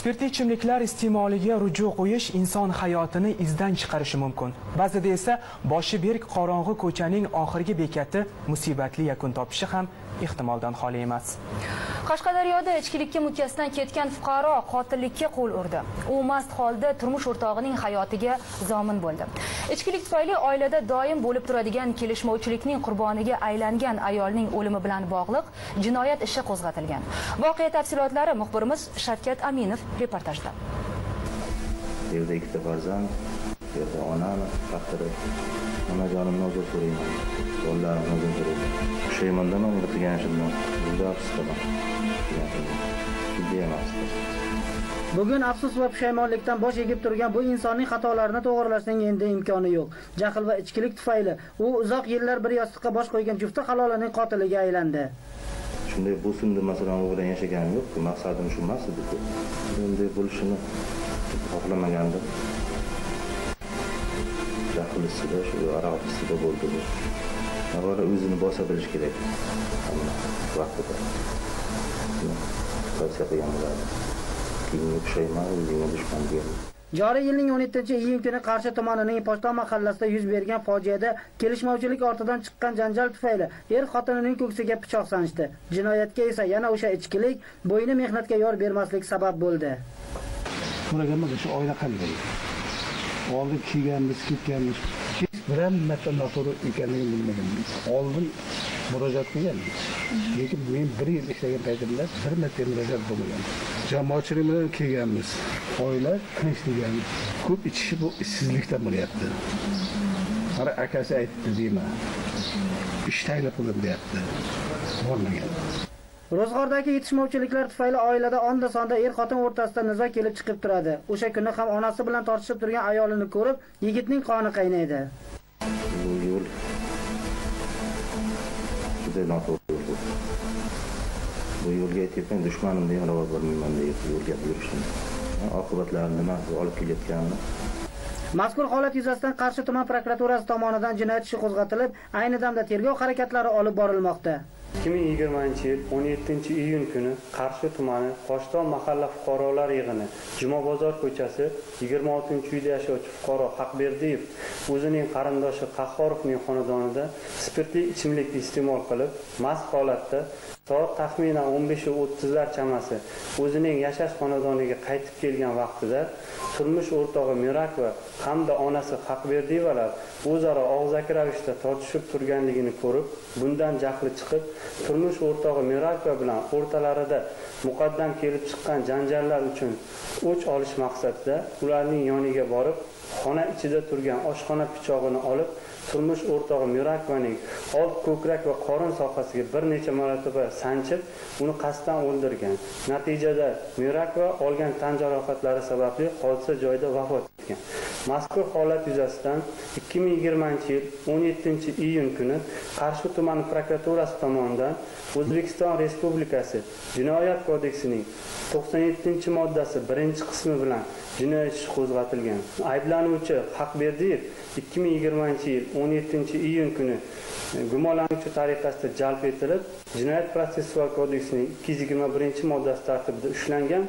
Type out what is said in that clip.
Spirtli ichimliklar iste'moliga ruju qo'yish inson hayotini izdan chiqarishi mumkin. Ba'zida esa boshi berk qorong'i ko'chaning oxirgi bekati musibatli yakun topishi ham ehtimoldan xoli emas. Qashqadaryoda ichkilikka mukkasidan ketgan fuqaro qotillikka qo'l urdi. U mast holda turmush o'rtog'ining hayotiga zomin bo'ldi. Ichkilik tufayli oilada doim bo'lib turadigan kelishmovchilikning qurboniga aylangan ayolning o'limi bilan bog'liq jinoyat ishi qo'zg'atilgan. Voqea tafsilotlari muxbirimiz Shavkat Aminov reportajda. Yerda ikkita farzand, yerda onani taqdiri. Onajonimni uzr so'rayman. Bolalarimni uzr so'rayman. Pushaymondaman bu qilgan ishimdan. Juda afsus qilaman. Jiddiy emas. Bugun afsus va pushaymonlikdan bosh egib turgan bu insonning xatolarini to'g'rilashning endi imkoni yo'q. Jahl va ichkilik tufayli u uzoq yillar bir yostiqqa bosh qo'ygan jufti halolining qotiliga aylandi. Shunday bo'lsin deb masalan u bilan yashaganim yo'qku Maqsadim shu emas ediku Bunday bo'lishini xohlamagandim. Jahl ustida, shu aroq ustida bo'ldi bu. Avvalo o'zini bosa bilish kerak. Vaqtida. Tavsiya qilgan bo'lardim. Keyingi pushaymon o'zingga dushman deyman. Joriy yilning 17-iyun kuni Qarshi tumanining Pochta mahallasida yuz bergan fojiada kelishmovchilik ortidan chiqqan janjal tufayli er xotinining ko'ksiga pichoq sanchdi. Jinoyatga esa yana o'sha ichkilik, bo'yni mehnatga yor bermaslik sabab bo'ldi. so'raganman shu oila qanday oldin kiyganmiz ketganmiz hech biron marta noto'g'ri ekanligini bilmaganmiz oldin murojaat qilganmiz lekin men bir yil ishlagan paytimda bir marta murojaat bo'lmagan. Jamoatchilik bilan kelganmiz. Oila tinch deganmiz ko'p ichishi bu ishsizlikdan bo'lyapti. Mana akasi aytdi deyman ish taklif qildim deyapti bormagan. Ro'zg'ordagi yetishmovchiliklar tufayli oilada onda sonda er xotin o'rtasida nizo kelib chiqib turadi. O'sha kuni ham onasi bilan tortishib turgan ayolini ko'rib, yigitning qoni qaynaydi. Juda noto'g'ri yo'l. Bu yo'lga aytyapman, dushmanimni ham ravo ko'rmayman deb yo'lga yurishni. Oqibatlari nima olib kelayotganini Mazkur holat yuzasidan Qarshi tuman prokuraturasi tomonidan jinoyat ishi qo'zg'atilib, ayni damda tergov harakatlari olib borilmoqda. 2020 yil 17 iyun kuni Qarshi tumani Qoshton mahalla fuqarolar yig'ini Juma bozor ko'chasi 26 uyda yashovchi fuqaro Haqberdiyev o'zining qarindoshi Qahhorovning xonadonida spirtli ichimlik iste'mol qilib, mast holatda soat taxminan 15:30lar chamasi o'zining yashash xonadoniga qaytib kelgan vaqtida turmush o'rtog'i Mirakova hamda onasi Haqberdiyevalar o'zaro og'zaki ravishda tortishib turganligini ko'rib, bundan jahli chiqib, turmush o'rtog'i Mirakova bilan o'rtalarida muqaddam kelib chiqqan janjallar uchun o'ch olish maqsadida ularning yoniga borib, xona ichida turgan oshxona pichog'ini olib, turmush o'rtog'i Mirakovaning old ko'krak va qorin sohasiga bir necha marotaba sanchib, uni qasddan o'ldirgan. Natijada Mirakova olgan tan jarohatlari sababli hodisa joyida vafot etgan. Mazkur holat yuzasidan 2020 yil 17 iyun kuni Qarshi tumani prokuraturasi tomonidan O'zbekiston Respublikasi Jinoyat kodeksining 97-moddasi 1-qismi bilan jinoyat ishi qo'zg'atilgan. Ayblanuvchi Haqberdiyev 2020 yil 17 iyun kuni gumonlanuvchi tariqasida jalb etilib, Jinoyat protsessual kodeksining 221-moddasi tartibida ushlangan.